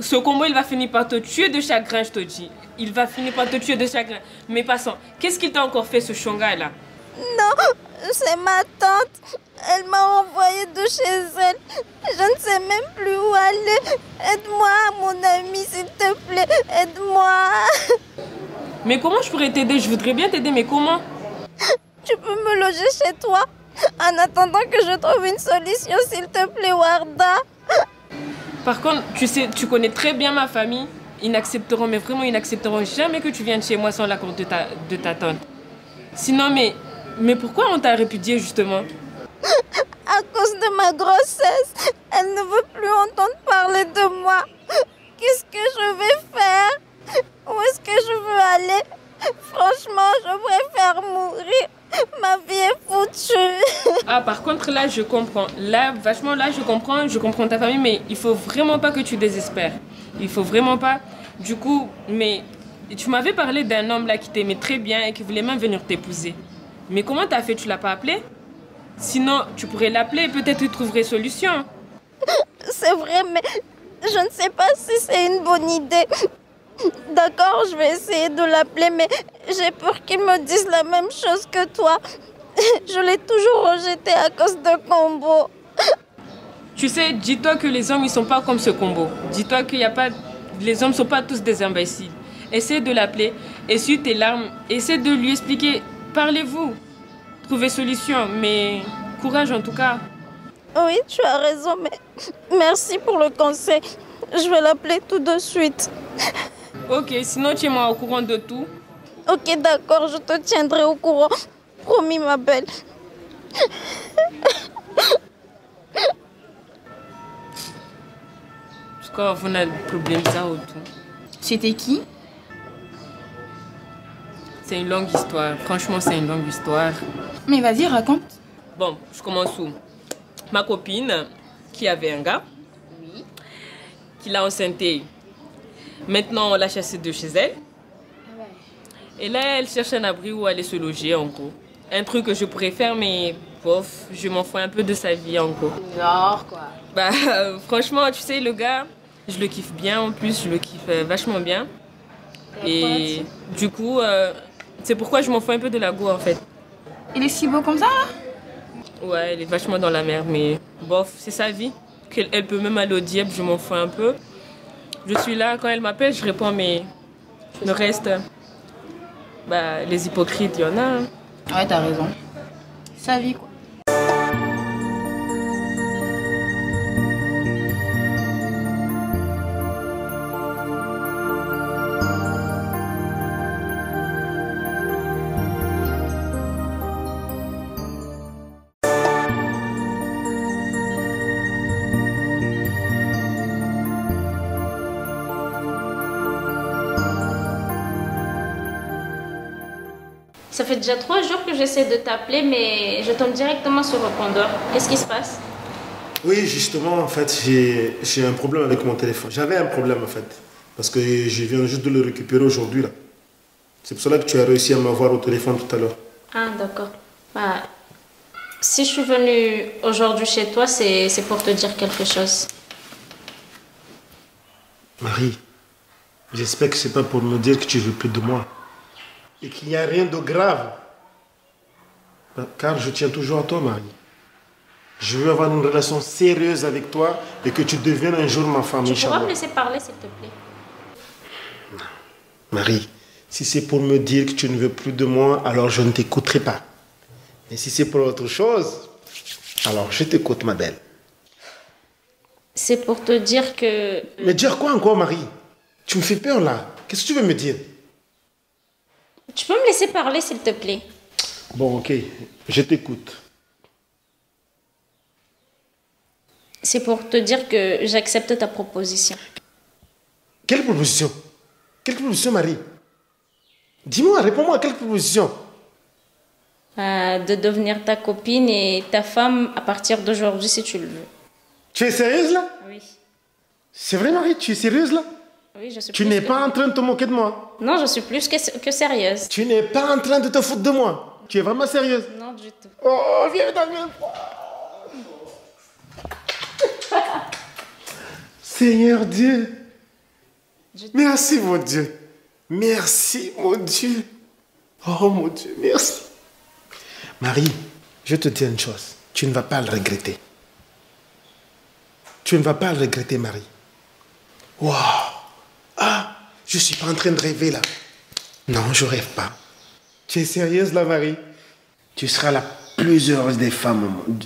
Ce combo, il va finir par te tuer de chagrin, je te dis. Il va finir par te tuer de chagrin. Mais passons, qu'est-ce qu'il t'a encore fait, ce Shonga là? Non, c'est ma tante. Elle m'a envoyé de chez elle. Je ne sais même plus où aller. Aide-moi, mon ami, s'il te plaît. Aide-moi. Mais comment je pourrais t'aider? Je voudrais bien t'aider, mais comment? Tu peux me loger chez toi en attendant que je trouve une solution, s'il te plaît, Warda. Par contre, tu sais, tu connais très bien ma famille. Ils n'accepteront, mais vraiment, ils n'accepteront jamais que tu viennes chez moi sans l'accord de ta, de ta tante. Sinon, mais, mais pourquoi on t'a répudié justement? À cause de ma grossesse, elle ne veut plus entendre parler de moi. Qu'est-ce que je vais faire? Où est-ce que je veux aller? Franchement, je mourir. Ma vie est foutue. Ah, par contre, là, je comprends. Là, vachement, là, je comprends. Je comprends ta famille, mais il faut vraiment pas que tu désespères. Il faut vraiment pas. Du coup, mais tu m'avais parlé d'un homme là qui t'aimait très bien et qui voulait même venir t'épouser. Mais comment t'as fait? Tu l'as pas appelé? Sinon, tu pourrais l'appeler et peut-être tu trouverais solution. C'est vrai, mais je ne sais pas si c'est une bonne idée. D'accord, je vais essayer de l'appeler, mais j'ai peur qu'il me dise la même chose que toi. Je l'ai toujours rejeté à cause de Combo. Tu sais, dis-toi que les hommes, ils sont pas comme ce combo. Dis-toi qu'il y a pas... Les hommes sont pas tous des imbéciles. Essaie de l'appeler, essuie tes larmes, essaie de lui expliquer. Parlez-vous. Trouvez solution, mais courage en tout cas. Oui, tu as raison, mais merci pour le conseil. Je vais l'appeler tout de suite. Ok, sinon tiens-moi au courant de tout. Ok, d'accord, je te tiendrai au courant. Promis, ma belle. Je crois qu'on a des problèmes ça ou tout. C'était qui? C'est une longue histoire. Franchement, c'est une longue histoire. Mais vas-y, raconte. Bon, je commence où? Ma copine, qui avait un gars, qui l'a enceinté. Maintenant, on l'a chassé de chez elle. Et là, elle cherche un abri où aller se loger, en gros. Un truc que je pourrais faire, mais bof, je m'en fous un peu de sa vie, en gros. Genre quoi Bah, euh, franchement, tu sais, le gars, je le kiffe bien en plus, je le kiffe euh, vachement bien. Et du coup, euh, c'est pourquoi je m'en fous un peu de la go en fait. Il est si beau comme ça là? Ouais, elle est vachement dans la merde, mais bof, c'est sa vie. Qu'elle elle peut même aller au diable, je m'en fous un peu. Je suis là, quand elle m'appelle, je réponds, mais le reste, bah, les hypocrites, il y en a. hein. Ouais, t'as raison. Sa vie quoi. Ça fait déjà trois jours que j'essaie de t'appeler, mais je tombe directement sur répondeur. Qu'est-ce qui se passe? Oui, justement, en fait, j'ai un problème avec mon téléphone. J'avais un problème, en fait. Parce que je viens juste de le récupérer aujourd'hui, là. C'est pour cela que tu as réussi à m'avoir au téléphone tout à l'heure. Ah, d'accord. Bah, si je suis venue aujourd'hui chez toi, c'est c'est pour te dire quelque chose. Marie, j'espère que c'est pas pour me dire que tu veux plus de moi. Et qu'il n'y a rien de grave. Car je tiens toujours à toi, Marie. Je veux avoir une relation sérieuse avec toi et que tu deviennes un jour ma femme, Tu pourras me laisser parler, s'il te plaît Marie, si c'est pour me dire que tu ne veux plus de moi, alors je ne t'écouterai pas. Et si c'est pour autre chose, alors je t'écoute, ma belle. C'est pour te dire que... Mais dire quoi encore, Marie? Tu me fais peur là. Qu'est-ce que tu veux me dire? Tu peux me laisser parler, s'il te plaît? Bon, ok, je t'écoute. C'est pour te dire que j'accepte ta proposition. Quelle proposition? Quelle proposition, Marie? Dis-moi, réponds-moi, quelle proposition? Euh, de devenir ta copine et ta femme à partir d'aujourd'hui, si tu le veux. Tu es sérieuse là? Oui. C'est vrai, Marie Tu es sérieuse là? Oui, je suis Tu n'es que- pas en train de te moquer de moi Non, je suis plus que, que sérieuse. Tu n'es pas en train de te foutre de moi Tu es vraiment sérieuse Non, du tout. Oh, viens dans mes. Seigneur Dieu, Merci, mon Dieu. Merci, mon Dieu. Oh, mon Dieu, merci. Marie, je te dis une chose. Tu ne vas pas le regretter. Tu ne vas pas le regretter, Marie. Waouh Je suis pas en train de rêver là. Non, je rêve pas. Tu es sérieuse là, Marie? Tu seras la plus heureuse des femmes au monde.